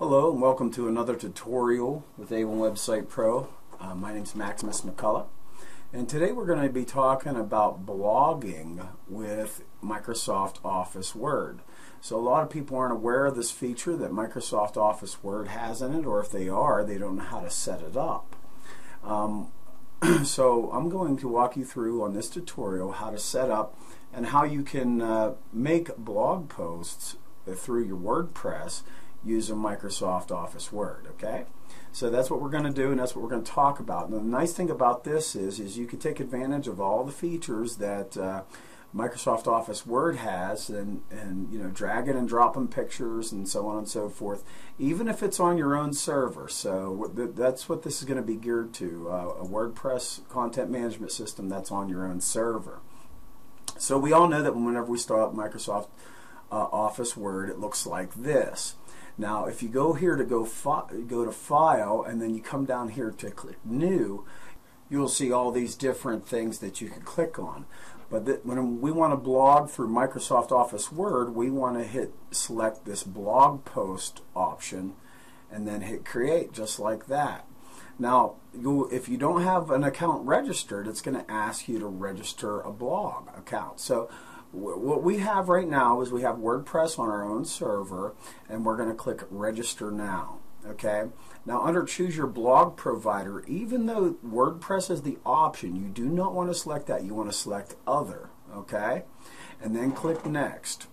Hello and welcome to another tutorial with A1 Website Pro. Uh, my name is Maximus McCullough and today we're going to be talking about blogging with Microsoft Office Word. So a lot of people aren't aware of this feature that Microsoft Office Word has in it or if they are they don't know how to set it up. Um, so I'm going to walk you through on this tutorial how to set up and how you can uh, make blog posts through your WordPress using Microsoft Office Word. Okay, so that's what we're going to do, and that's what we're going to talk about. And the nice thing about this is, is you can take advantage of all the features that uh, Microsoft Office Word has, and and you know, dragging and dropping pictures and so on and so forth, even if it's on your own server. So that's what this is going to be geared to: uh, a WordPress content management system that's on your own server. So we all know that whenever we start up Microsoft uh, Office Word, it looks like this. Now, if you go here to go go to File, and then you come down here to click New, you'll see all these different things that you can click on. But when we want to blog through Microsoft Office Word, we want to hit select this blog post option, and then hit Create, just like that. Now, you, if you don't have an account registered, it's going to ask you to register a blog account. So what we have right now is we have WordPress on our own server and we're going to click register now okay? Now under choose your blog provider even though WordPress is the option you do not want to select that you want to select other okay? And then click next.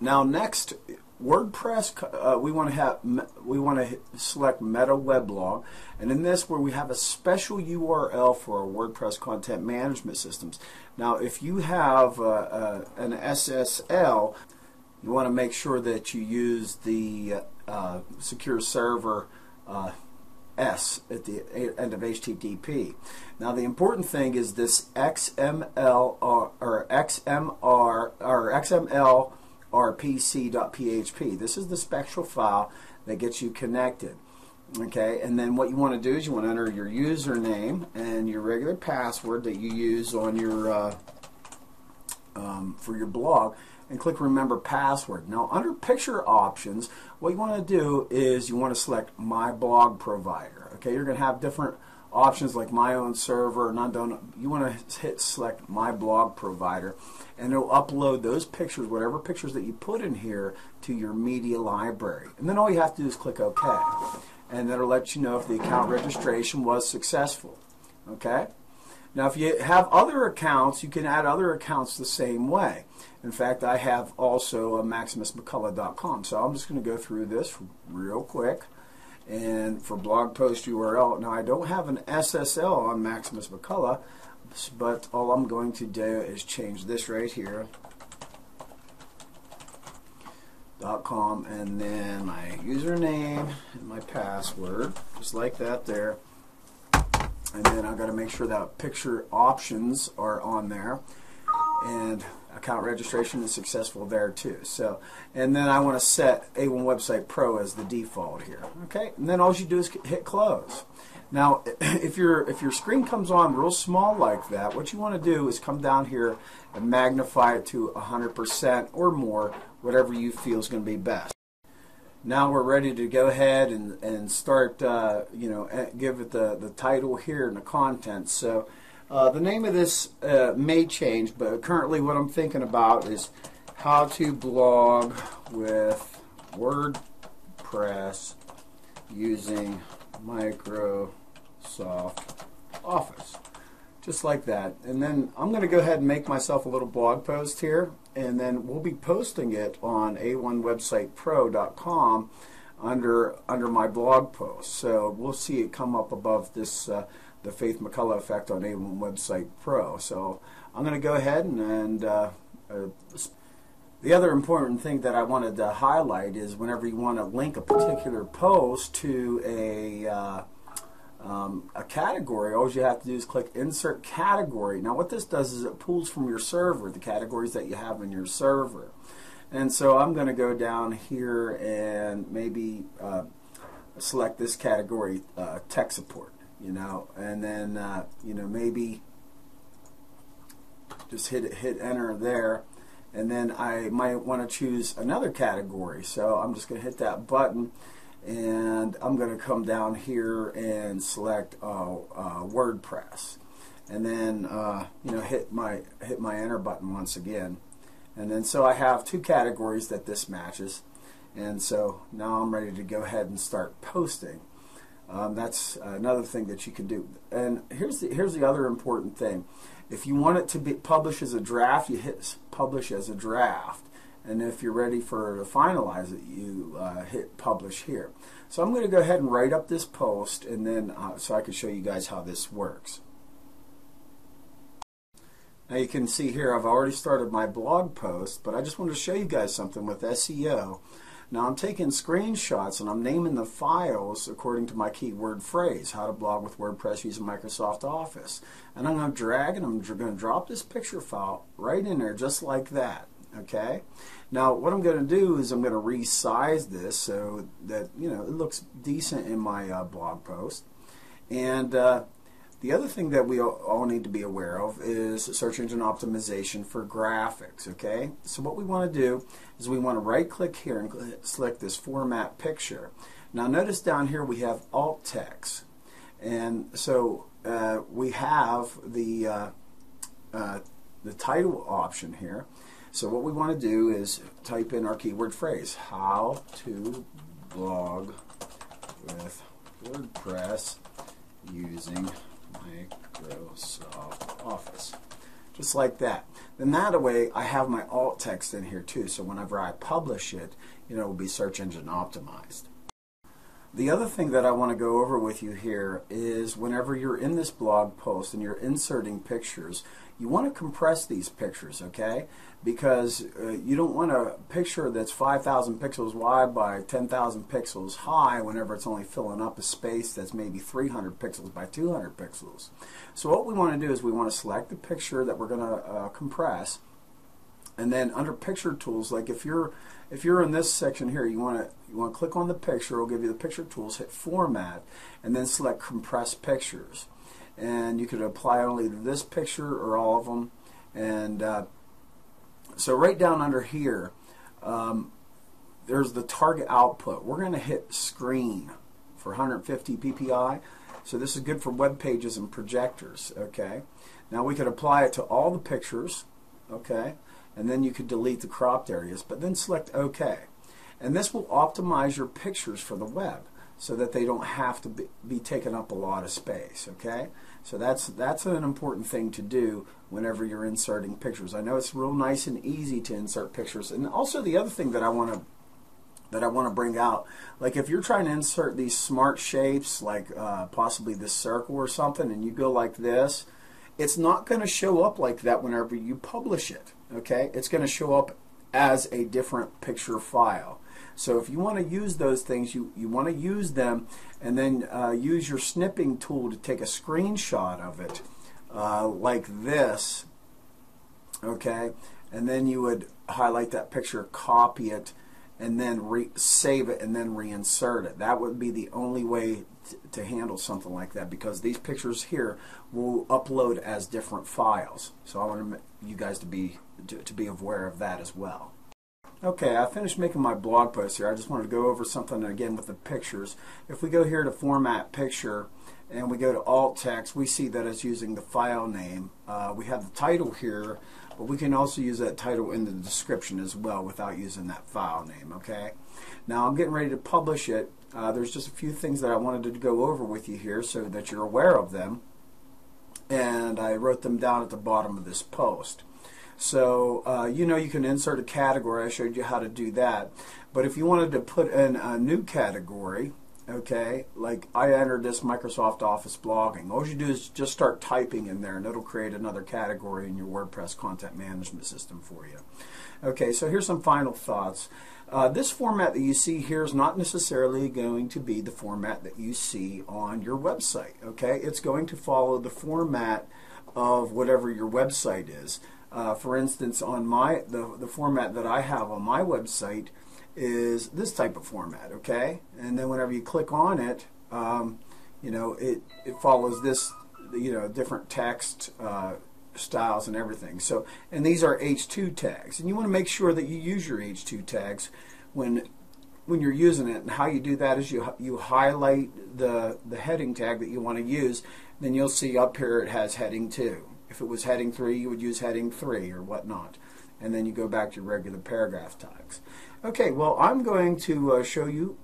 Now next WordPress, uh, we want to have we want to select Meta Weblog, and in this where we have a special URL for our WordPress content management systems. Now, if you have uh, uh, an SSL, you want to make sure that you use the uh, secure server uh, S at the end of HTTP. Now, the important thing is this XML or, or XMR or XML rpc.php. This is the spectral file that gets you connected. Okay, and then what you want to do is you want to enter your username and your regular password that you use on your uh, um, for your blog and click remember password. Now under picture options what you want to do is you want to select my blog provider. Okay, you're going to have different options like my own server, not done. You want to hit select my blog provider, and it'll upload those pictures, whatever pictures that you put in here, to your media library. And then all you have to do is click OK, and that'll let you know if the account registration was successful. Okay. Now, if you have other accounts, you can add other accounts the same way. In fact, I have also a maximusmccullough.com. So I'm just going to go through this real quick and for blog post URL. Now I don't have an SSL on Maximus McCullough, but all I'm going to do is change this right here .com and then my username and my password just like that there. And then I've got to make sure that picture options are on there. And account registration is successful there too. So, and then I want to set A1 Website Pro as the default here. Okay, and then all you do is hit close. Now, if your if your screen comes on real small like that, what you want to do is come down here and magnify it to 100% or more, whatever you feel is going to be best. Now we're ready to go ahead and, and start, uh, you know, eh, give it the, the title here and the content. So uh, the name of this uh, may change, but currently what I'm thinking about is how to blog with WordPress using Microsoft Office. Just like that. And then I'm going to go ahead and make myself a little blog post here, and then we'll be posting it on a1websitepro.com under under my blog post. So we'll see it come up above this uh, the Faith McCullough effect on A1 Website Pro. So I'm going to go ahead and, and uh, uh, the other important thing that I wanted to highlight is whenever you want to link a particular post to a uh, um, a category, all you have to do is click Insert Category. Now what this does is it pulls from your server the categories that you have in your server. And so I'm going to go down here and maybe uh, select this category, uh, tech support you know, and then uh, you know maybe just hit hit enter there, and then I might want to choose another category. So I'm just going to hit that button, and I'm going to come down here and select uh, uh, WordPress. And then uh, you know hit my hit my enter button once again. And then so I have two categories that this matches. And so now I'm ready to go ahead and start posting um, that's another thing that you can do. And here's the here's the other important thing. If you want it to be published as a draft you hit publish as a draft. And if you're ready for to finalize it you uh, hit publish here. So I'm going to go ahead and write up this post and then uh, so I can show you guys how this works. Now you can see here I've already started my blog post, but I just wanted to show you guys something with SEO. Now I'm taking screenshots and I'm naming the files according to my keyword phrase, how to blog with WordPress using Microsoft Office. And I'm going to drag and I'm going to drop this picture file right in there just like that. Okay. Now what I'm going to do is I'm going to resize this so that you know it looks decent in my uh, blog post. And uh, the other thing that we all need to be aware of is search engine optimization for graphics, okay? So what we want to do is we want to right click here and select this format picture. Now notice down here we have alt text. And so uh, we have the, uh, uh, the title option here. So what we want to do is type in our keyword phrase, how to blog with WordPress using Microsoft Office. Just like that. Then that way I have my alt text in here too, so whenever I publish it, you know, it will be search engine optimized. The other thing that I want to go over with you here is whenever you're in this blog post and you're inserting pictures, you want to compress these pictures, okay? Because uh, you don't want a picture that's 5,000 pixels wide by 10,000 pixels high whenever it's only filling up a space that's maybe 300 pixels by 200 pixels. So what we want to do is we want to select the picture that we're going to uh, compress and then under picture tools like if you're if you're in this section here you want to you want to click on the picture it'll give you the picture tools hit format and then select compress pictures. And you could apply only this picture or all of them. And uh, so right down under here um, there's the target output. We're going to hit screen for 150 ppi so this is good for web pages and projectors okay? Now we could apply it to all the pictures okay and then you could delete the cropped areas but then select OK. And this will optimize your pictures for the web so that they don't have to be, be taking up a lot of space okay so that's that's an important thing to do whenever you're inserting pictures. I know it's real nice and easy to insert pictures. And also the other thing that I want to that I want to bring out like if you're trying to insert these smart shapes like uh, possibly this circle or something and you go like this it's not going to show up like that whenever you publish it okay? It's going to show up as a different picture file. So if you want to use those things you you want to use them and then uh, use your snipping tool to take a screenshot of it uh, like this okay? And then you would highlight that picture copy it and then save it and then reinsert it that would be the only way to handle something like that because these pictures here will upload as different files. So I want you guys to be to, to be aware of that as well. Okay, I finished making my blog post here. I just wanted to go over something again with the pictures. If we go here to Format Picture and we go to Alt Text, we see that it's using the file name. Uh, we have the title here, but we can also use that title in the description as well without using that file name, okay? Now I'm getting ready to publish it. Uh, there's just a few things that I wanted to go over with you here so that you're aware of them. And I wrote them down at the bottom of this post. So, uh, you know, you can insert a category. I showed you how to do that. But if you wanted to put in a new category, okay, like I entered this Microsoft Office blogging, all you do is just start typing in there and it'll create another category in your WordPress content management system for you. Okay, so here's some final thoughts. Uh, this format that you see here is not necessarily going to be the format that you see on your website. Okay, it's going to follow the format of whatever your website is. Uh, for instance, on my the the format that I have on my website is this type of format. Okay, and then whenever you click on it, um, you know it it follows this you know different text. Uh, styles and everything. So, and these are H2 tags, and you want to make sure that you use your H2 tags when when you're using it. And how you do that is you you highlight the the heading tag that you want to use. Then you'll see up here it has heading two. If it was heading three, you would use heading three or whatnot. And then you go back to your regular paragraph tags. Okay, well I'm going to uh, show you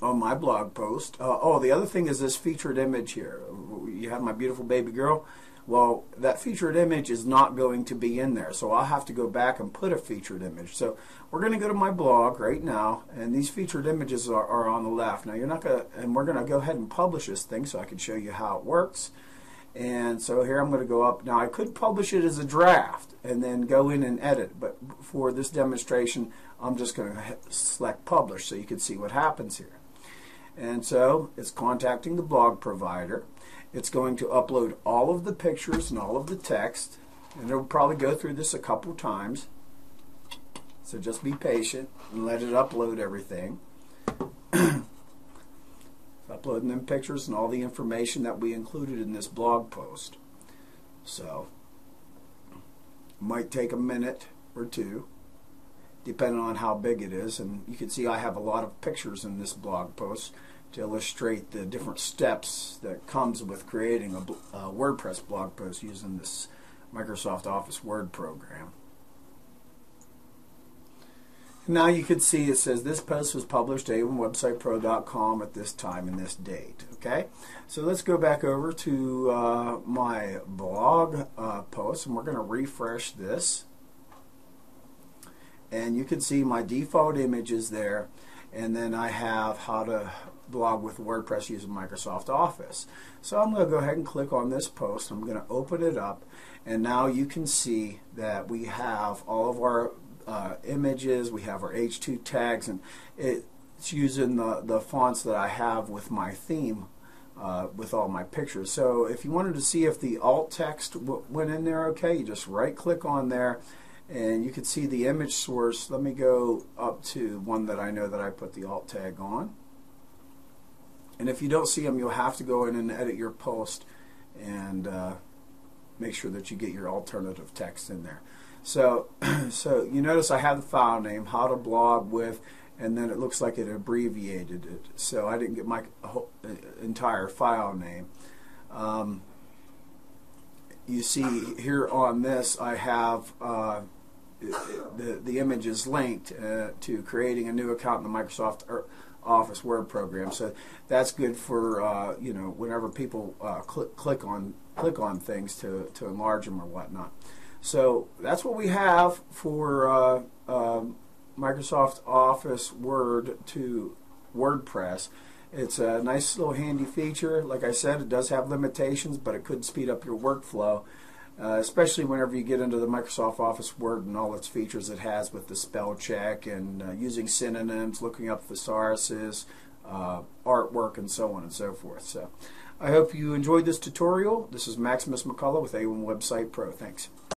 on my blog post. Uh, oh, the other thing is this featured image here. You have my beautiful baby girl. Well, that featured image is not going to be in there, so I'll have to go back and put a featured image. So we're going to go to my blog right now, and these featured images are, are on the left. Now you're not going to, and we're going to go ahead and publish this thing so I can show you how it works. And so here I'm going to go up. Now I could publish it as a draft and then go in and edit, but for this demonstration, I'm just going to select publish so you can see what happens here. And so it's contacting the blog provider. It's going to upload all of the pictures and all of the text, and it'll probably go through this a couple times. So just be patient and let it upload everything. Uploading them pictures and all the information that we included in this blog post. So, might take a minute or two, depending on how big it is. And you can see I have a lot of pictures in this blog post to illustrate the different steps that comes with creating a, a WordPress blog post using this Microsoft Office Word program. Now you can see it says this post was published at a1websitepro.com at this time and this date. Okay, so let's go back over to uh, my blog uh, post and we're going to refresh this. And you can see my default images there and then I have how to blog with WordPress using Microsoft Office. So I'm going to go ahead and click on this post. I'm going to open it up and now you can see that we have all of our uh, images, we have our H2 tags and it's using the, the fonts that I have with my theme uh, with all my pictures. So if you wanted to see if the alt text went in there okay, you just right click on there and you can see the image source. Let me go up to one that I know that I put the alt tag on. And if you don't see them, you'll have to go in and edit your post and uh, make sure that you get your alternative text in there. So, so you notice I have the file name, how to blog with, and then it looks like it abbreviated it. So I didn't get my whole, uh, entire file name. Um, you see here on this, I have uh, the, the image is linked uh, to creating a new account in the Microsoft Office Word program. So that's good for uh, you know whenever people uh, click click on click on things to to enlarge them or whatnot. So that's what we have for uh, uh, Microsoft Office Word to WordPress. It's a nice little handy feature. Like I said, it does have limitations, but it could speed up your workflow. Uh, especially whenever you get into the Microsoft Office Word and all its features it has with the spell check and uh, using synonyms, looking up thesauruses, uh, artwork, and so on and so forth. So I hope you enjoyed this tutorial. This is Maximus McCullough with A1 Website Pro. Thanks.